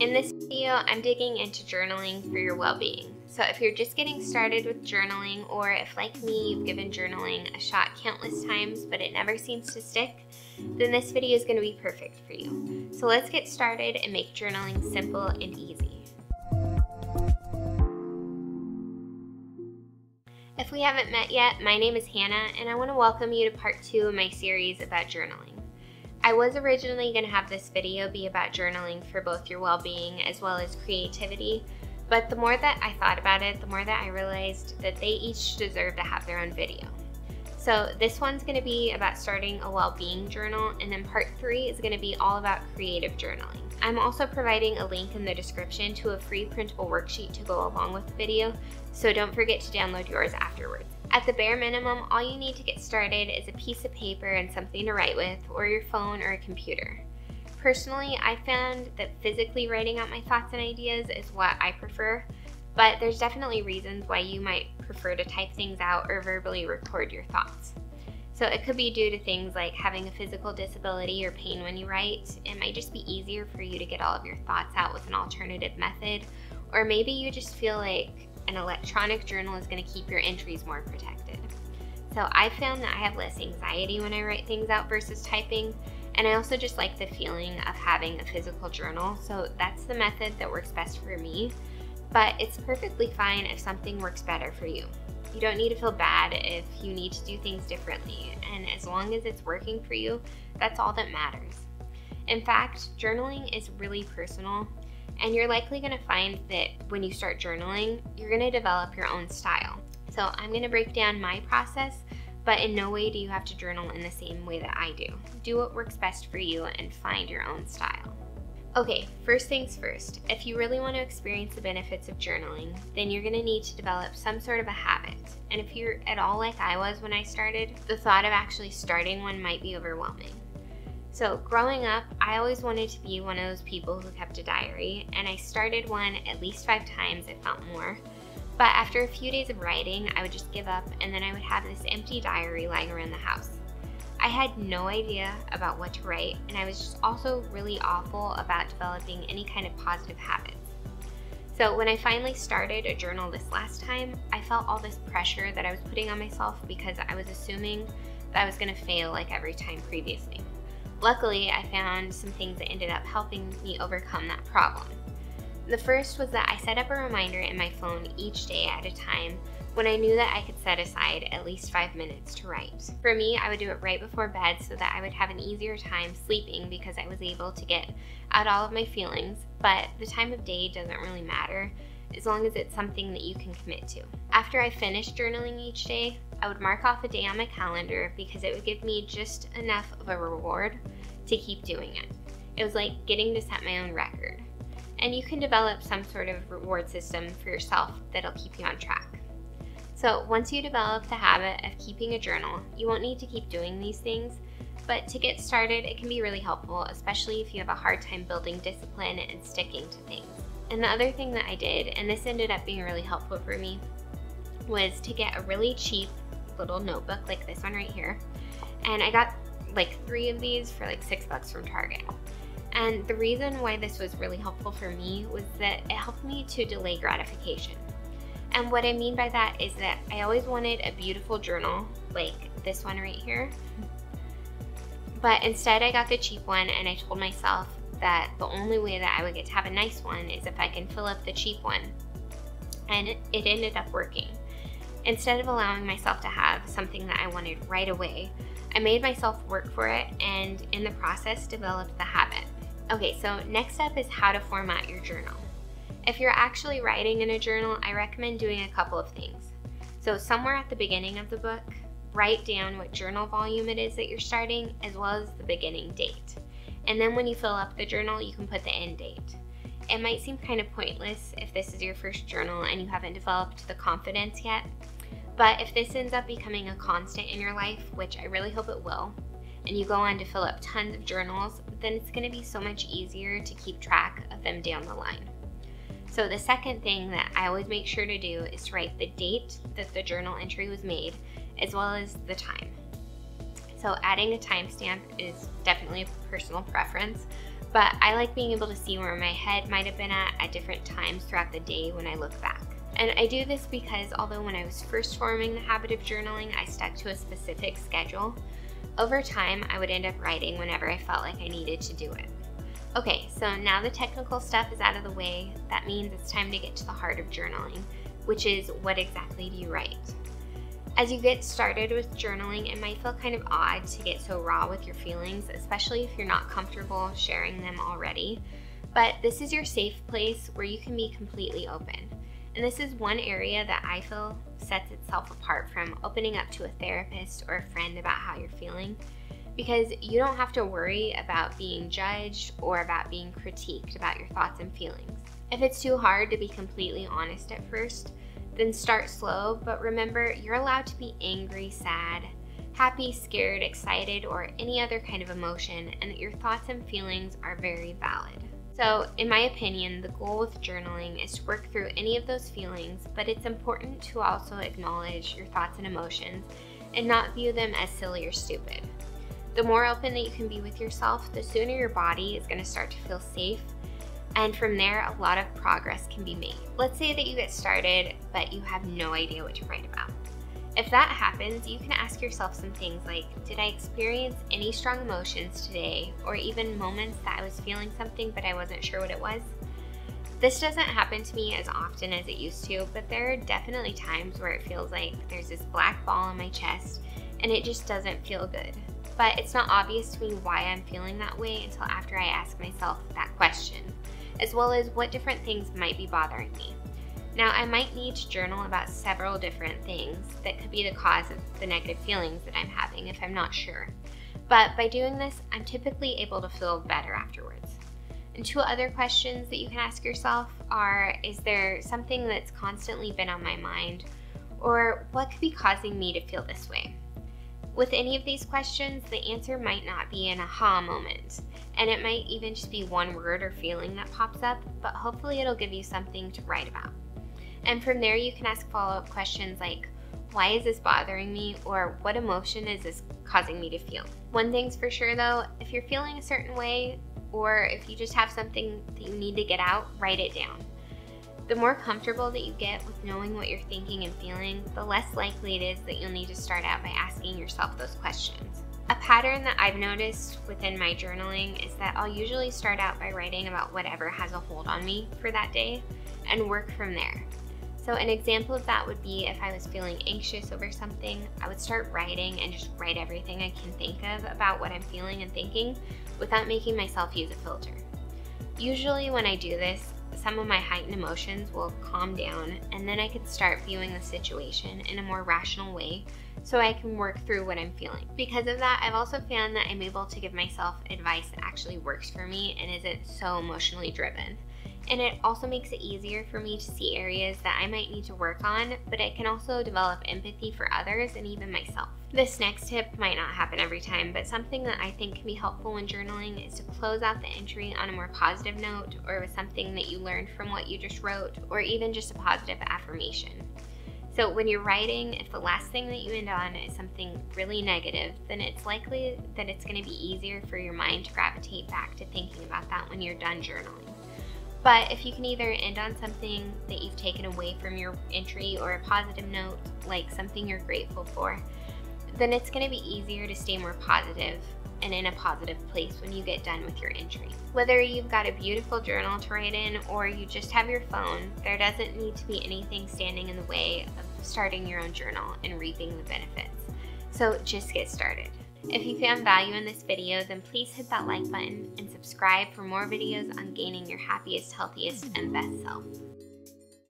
In this video, I'm digging into journaling for your well-being. So if you're just getting started with journaling, or if like me, you've given journaling a shot countless times but it never seems to stick, then this video is going to be perfect for you. So let's get started and make journaling simple and easy. If we haven't met yet, my name is Hannah and I want to welcome you to part two of my series about journaling. I was originally going to have this video be about journaling for both your well-being as well as creativity, but the more that I thought about it, the more that I realized that they each deserve to have their own video. So this one's going to be about starting a well-being journal, and then part three is going to be all about creative journaling. I'm also providing a link in the description to a free printable worksheet to go along with the video, so don't forget to download yours afterwards. At the bare minimum, all you need to get started is a piece of paper and something to write with, or your phone or a computer. Personally, I found that physically writing out my thoughts and ideas is what I prefer, but there's definitely reasons why you might prefer to type things out or verbally record your thoughts. So it could be due to things like having a physical disability or pain when you write. It might just be easier for you to get all of your thoughts out with an alternative method, or maybe you just feel like an electronic journal is going to keep your entries more protected. So I found that I have less anxiety when I write things out versus typing, and I also just like the feeling of having a physical journal. So that's the method that works best for me, but it's perfectly fine if something works better for you. You don't need to feel bad if you need to do things differently, and as long as it's working for you, that's all that matters. In fact, journaling is really personal and you're likely going to find that when you start journaling, you're going to develop your own style. So I'm going to break down my process, but in no way do you have to journal in the same way that I do. Do what works best for you and find your own style. Okay, first things first, if you really want to experience the benefits of journaling, then you're going to need to develop some sort of a habit. And if you're at all like I was when I started, the thought of actually starting one might be overwhelming. So, growing up, I always wanted to be one of those people who kept a diary, and I started one at least five times, if not more. But after a few days of writing, I would just give up, and then I would have this empty diary lying around the house. I had no idea about what to write, and I was just also really awful about developing any kind of positive habits. So, when I finally started a journal this last time, I felt all this pressure that I was putting on myself because I was assuming that I was going to fail like every time previously. Luckily, I found some things that ended up helping me overcome that problem. The first was that I set up a reminder in my phone each day at a time when I knew that I could set aside at least five minutes to write. For me, I would do it right before bed so that I would have an easier time sleeping because I was able to get out all of my feelings, but the time of day doesn't really matter as long as it's something that you can commit to. After I finished journaling each day, I would mark off a day on my calendar because it would give me just enough of a reward to keep doing it. It was like getting to set my own record. And you can develop some sort of reward system for yourself that'll keep you on track. So, once you develop the habit of keeping a journal, you won't need to keep doing these things, but to get started, it can be really helpful, especially if you have a hard time building discipline and sticking to things. And the other thing that I did, and this ended up being really helpful for me, was to get a really cheap little notebook like this one right here. And I got like three of these for like six bucks from Target. And the reason why this was really helpful for me was that it helped me to delay gratification. And what I mean by that is that I always wanted a beautiful journal like this one right here. But instead, I got the cheap one and I told myself that the only way that I would get to have a nice one is if I can fill up the cheap one. And it, ended up working. Instead of allowing myself to have something that I wanted right away, I made myself work for it and in the process developed the habit. Okay, so next up is how to format your journal. If you're actually writing in a journal, I recommend doing a couple of things. So somewhere at the beginning of the book, write down what journal volume it is that you're starting as well as the beginning date. And then when you fill up the journal, you can put the end date. It might seem kind of pointless if this is your first journal and you haven't developed the confidence yet, but if this ends up becoming a constant in your life, which I really hope it will, and you go on to fill up tons of journals, then it's going to be so much easier to keep track of them down the line. So the second thing that I always make sure to do is to write the date that the journal entry was made, as well as the time. So adding a timestamp is definitely a personal preference, but I like being able to see where my head might have been at at different times throughout the day when I look back. And I do this because although when I was first forming the habit of journaling, I stuck to a specific schedule, over time I would end up writing whenever I felt like I needed to do it. Okay, so now the technical stuff is out of the way, that means it's time to get to the heart of journaling, which is what exactly do you write? As you get started with journaling, it might feel kind of odd to get so raw with your feelings, especially if you're not comfortable sharing them already. But this is your safe place where you can be completely open. And this is one area that I feel sets itself apart from opening up to a therapist or a friend about how you're feeling because you don't have to worry about being judged or about being critiqued about your thoughts and feelings. If it's too hard to be completely honest at first, then start slow, but remember you're allowed to be angry, sad, happy, scared, excited, or any other kind of emotion, and that your thoughts and feelings are very valid. So, in my opinion, the goal with journaling is to work through any of those feelings, but it's important to also acknowledge your thoughts and emotions and not view them as silly or stupid. The more open that you can be with yourself, the sooner your body is going to start to feel safe and from there, a lot of progress can be made. Let's say that you get started, but you have no idea what to write about. If that happens, you can ask yourself some things like Did I experience any strong emotions today, or even moments that I was feeling something but I wasn't sure what it was? This doesn't happen to me as often as it used to, but there are definitely times where it feels like there's this black ball on my chest and it just doesn't feel good. But it's not obvious to me why I'm feeling that way until after I ask myself that question as well as what different things might be bothering me. Now, I might need to journal about several different things that could be the cause of the negative feelings that I'm having if I'm not sure. But by doing this, I'm typically able to feel better afterwards. And two other questions that you can ask yourself are Is there something that's constantly been on my mind? Or what could be causing me to feel this way? With any of these questions, the answer might not be an aha moment, and it might even just be one word or feeling that pops up, but hopefully it'll give you something to write about. And from there, you can ask follow up questions like, why is this bothering me? Or what emotion is this causing me to feel? One thing's for sure though, if you're feeling a certain way, or if you just have something that you need to get out, write it down. The more comfortable that you get with knowing what you're thinking and feeling, the less likely it is that you'll need to start out by asking yourself those questions. A pattern that I've noticed within my journaling is that I'll usually start out by writing about whatever has a hold on me for that day and work from there. So, an example of that would be if I was feeling anxious over something, I would start writing and just write everything I can think of about what I'm feeling and thinking without making myself use a filter. Usually, when I do this, some of my heightened emotions will calm down and then I can start viewing the situation in a more rational way so I can work through what I'm feeling. Because of that, I've also found that I'm able to give myself advice that actually works for me and isn't so emotionally driven. And it also makes it easier for me to see areas that I might need to work on, but it can also develop empathy for others and even myself. This next tip might not happen every time, but something that I think can be helpful when journaling is to close out the entry on a more positive note or with something that you learned from what you just wrote, or even just a positive affirmation. So when you're writing, if the last thing that you end on is something really negative, then it's likely that it's going to be easier for your mind to gravitate back to thinking about that when you're done journaling. But if you can either end on something that you've taken away from your entry or a positive note, like something you're grateful for, then it's going to be easier to stay more positive and in a positive place when you get done with your entry. Whether you've got a beautiful journal to write in or you just have your phone, there doesn't need to be anything standing in the way of starting your own journal and reaping the benefits. So just get started. If you found value in this video, then please hit that like button and subscribe for more videos on gaining your happiest, healthiest, and best self.